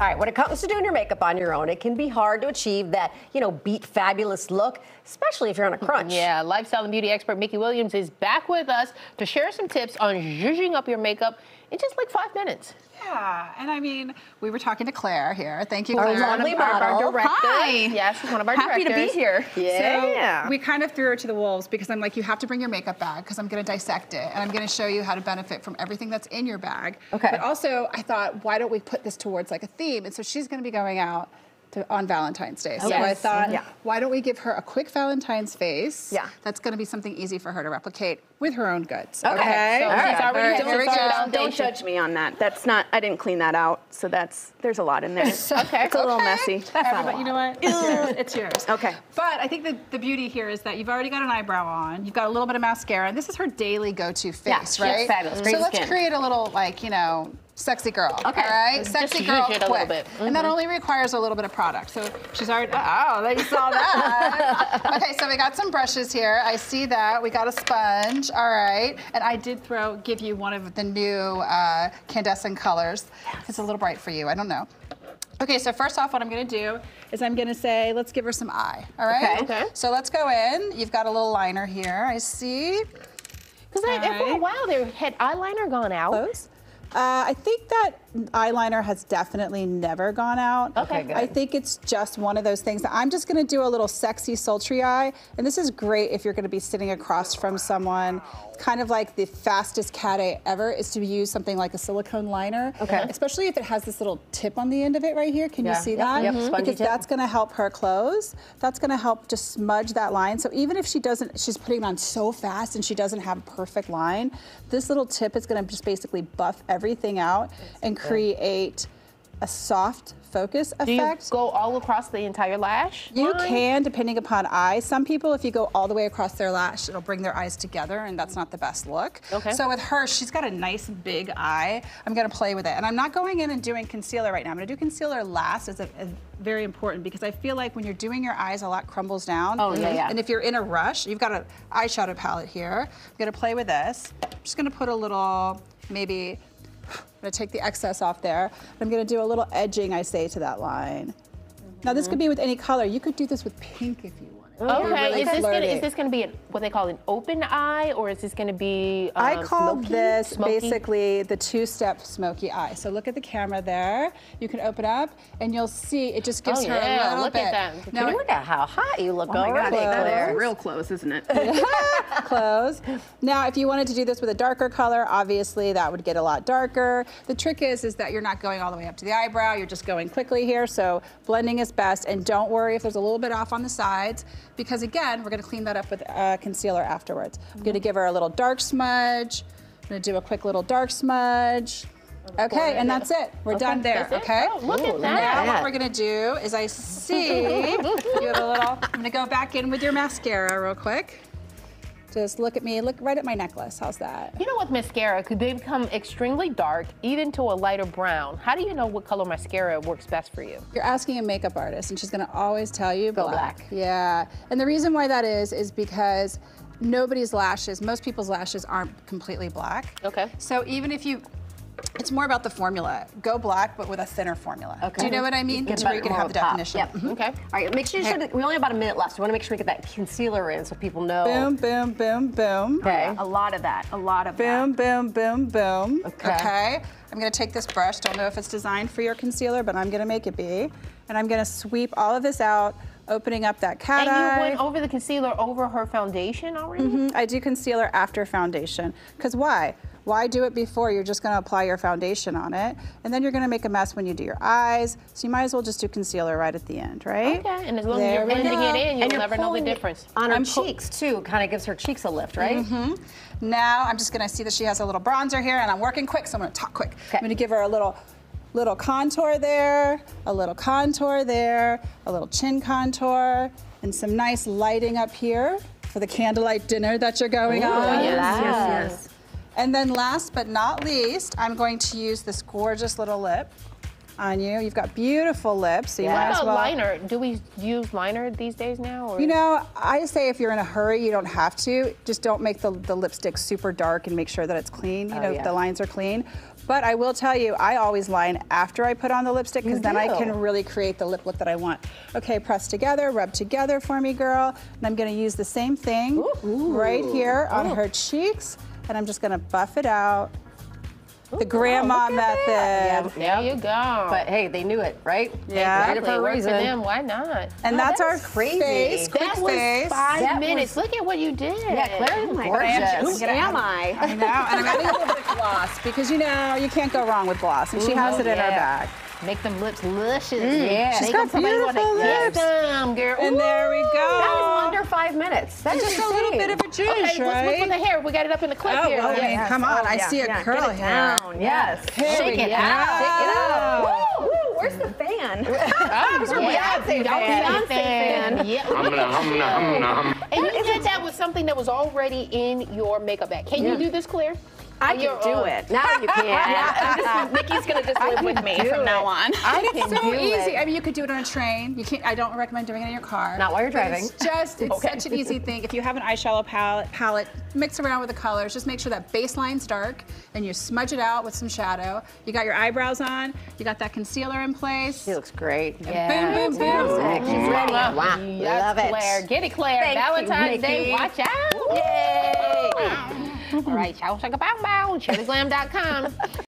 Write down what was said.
All right, when it comes to doing your makeup on your own, it can be hard to achieve that, you know, beat fabulous look, especially if you're on a crunch. Yeah, lifestyle and beauty expert Mickey Williams is back with us to share some tips on zhuzhing up your makeup in just like five minutes. Yeah, and I mean, we were talking to Claire here. Thank you, Our Claire. lovely One of our model. directors. Hi. Yes, she's one of our Happy directors. to be here. Yeah. So we kind of threw her to the wolves because I'm like, you have to bring your makeup bag because I'm going to dissect it and I'm going to show you how to benefit from everything that's in your bag. Okay. But also, I thought, why don't we put this towards like a theme? And so she's going to be going out. To, on Valentine's Day. So I thought, Yeah. why don't we give her a quick Valentine's face? Yeah. That's going to be something easy for her to replicate with her own goods. Okay. Okay. So All she's right. already All right, had here we some Don't judge me on that. That's not. I didn't clean that out, so that's. There's a lot in there. Okay. It's a little messy. Everybody, you know what? It's yours. It's yours. Okay. But I think the, the beauty here is that you've already got an eyebrow on, you've got a little bit of mascara, and this is her daily go-to face, Yeah, she has right? fabulous, great so let's create a little like, you know, sexy girl. Okay. All right? Sexy girl a little bit. And that only requires a little bit of product. So she's already oh, there you saw that. okay, so we got some brushes here. I see that. We got a sponge. All right. And I did throw give you one of the new uh, candescent colors. It's a little bright for you. I don't know. Okay, so first off, what I'm gonna do is I'm gonna say, let's give her some eye, all right? Okay. Okay. So let's go in. You've got a little liner here, I see. Because for a while there had eyeliner gone out. Close. Uh, I think that eyeliner has definitely never gone out. Okay, good. I think it's just one of those things. I'm just gonna do a little sexy, sultry eye. And this is great if you're gonna be sitting across from someone. Kind of like the fastest cat eye ever is to use something like a silicone liner. Okay. Especially if it has this little tip on the end of it right here. Can Yeah. you see Yep, that? yep, Mhm. Because tip. that's gonna help her close. That's gonna help just smudge that line. So even if she doesn't, she's putting it on so fast and she doesn't have a perfect line, this little tip is gonna just basically buff everything out and create a soft focus Do you effect. go all across the entire lash? You line? can, depending upon eyes. Some people, if you go all the way across their lash, it'll bring their eyes together, and that's not the best look. Okay. So with her, she's got a nice big eye. I'm gonna play with it, and I'm not going in and doing concealer right now. I'm gonna do concealer last. It's a, a very important because I feel like when you're doing your eyes, a lot crumbles down. Oh, yeah, yeah. And if you're in a rush, you've got an eyeshadow palette here. I'm gonna play with this. I'm just gonna put a little, maybe. I'm gonna take the excess off there. I'm gonna do a little edging, I say, to that line. Now this could be with any color. You could do this with pink if you Okay, really is this gonna is this gonna be an, what they call an open eye, or is this gonna be? Um, I call smoky? this Smoky? basically the two-step smoky eye. So look at the camera there. You can open up and you'll see it just gives Oh, her yeah, a little look bit. at that. Now Look at how hot you look Oh my already, God, Claire. real close, isn't it? close. Now, if you wanted to do this with a darker color, obviously that would get a lot darker. The trick is, is that you're not going all the way up to the eyebrow. You're just going quickly here. So blending is best. And don't worry if there's a little bit off on the sides, because again, we're gonna clean that up with uh, concealer afterwards. I'm gonna give her a little dark smudge. I'm gonna do a quick little dark smudge. Okay, and that's it. We're done there, okay? Oh, look at that. Now what we're gonna do is I see you have a little, I'm gonna go back in with your mascara real quick. Just look at me, look right at my necklace. How's that? You know, with mascara, could they become extremely dark, even to a lighter brown? How do you know what color mascara works best for you? You're asking a makeup artist, and she's gonna always tell you Go black. black. Yeah, and the reason why that is is because nobody's lashes, most people's lashes aren't completely black. Okay. So even if you, it's more about the formula. Go black, but with a thinner formula. Okay. Do you know what I mean? Get So you can have the pop. definition. Yep. Mhm. Okay. All right, make sure you Okay. should, we only have about a minute left. So we want to make sure we get that concealer in so people know. Boom, boom, boom, boom. Okay. a lot of that. A lot of that. Boom, boom, boom, boom. Okay. I'm gonna take this brush. Don't know if it's designed for your concealer, but I'm gonna make it be. And I'm gonna sweep all of this out, opening up that cat And eye. you went over the concealer over her foundation already? Mhm, I do concealer after foundation. Because why? Why do it before? You're just gonna apply your foundation on it. And then you're gonna make a mess when you do your eyes. So you might as well just do concealer right at the end, right? Okay, and as long as you're blending it in, you'll never know the difference. On her I'm cheeks too, kind of gives her cheeks a lift, right? Mhm. Now I'm just gonna see that she has a little bronzer here and I'm working quick, so I'm gonna talk quick. Okay. I'm gonna give her a little little contour there, a little contour there, a little chin contour, and some nice lighting up here for the candlelight dinner that you're going on. yes, Yes, yes. And then last but not least, I'm going to use this gorgeous little lip on you. You've got beautiful lips, so you What might as well. liner? Do we use liner these days now? Or? You know, I say if you're in a hurry, you don't have to. Just don't make the, the lipstick super dark and make sure that it's clean. You Oh, know, yeah. the lines are clean. But I will tell you, I always line after I put on the lipstick because then I can really create the lip look that I want. Okay, press together, rub together for me, girl. And I'm gonna use the same thing right here on oh. her cheeks. And I'm just gonna buff it out. The grandma look at that. method. There you go. But hey, they knew it, right? Yeah. They did it for a Worked reason. them. Why not? And Oh, that's that our crazy. face, quick that was face. five That minutes. was- Look at what you did. Yeah, Claire is Oh my gorgeous. who am I? I know, and I'm adding a little bit of gloss because you know you can't go wrong with gloss, and she mm-hmm. has it in her bag. Make them lips luscious. Mm, yeah. Make She's them got somebody beautiful kiss lips. them, girl. And there we go. That was under five minutes. That's And is just a little bit of a Okay, zhuzh, what's, what's right? with the hair? We got it up in the clip Oh, here. well, I mean, yes. come on, Oh, I yeah, see a yeah, curl get it here. down. Yes. Here Shake it go. out. Shake it out. Woo, woo, where's the fan? Oh, yeah. Beyonce Y'all fan. Beyonce fan. Yeah. Hum, na, hum, na, hum, na, hum. And you did that with something that was already in your makeup bag. Can you do this, Claire? I can do own? it. Now you can. I'm just, Nikki's gonna just live with me do from now on. I It's so do easy. it. I mean, you could do it on a train. You can't. I don't recommend doing it in your car. Not while you're driving. It's just, it's Okay. such an easy thing. If you have an eyeshadow palette, palette, mix around with the colors. Just make sure that baseline's dark, and you smudge it out with some shadow. You got your eyebrows on. You got that concealer in place. She looks great. Yeah. Boom, boom, boom. Music. She's ready. Wow. yes, Love it. Claire. Get it, Claire. Thank you, Valentine's Day. Watch out. Yay. All right, ciao, shaka, bow, bow. CherryGlam.com.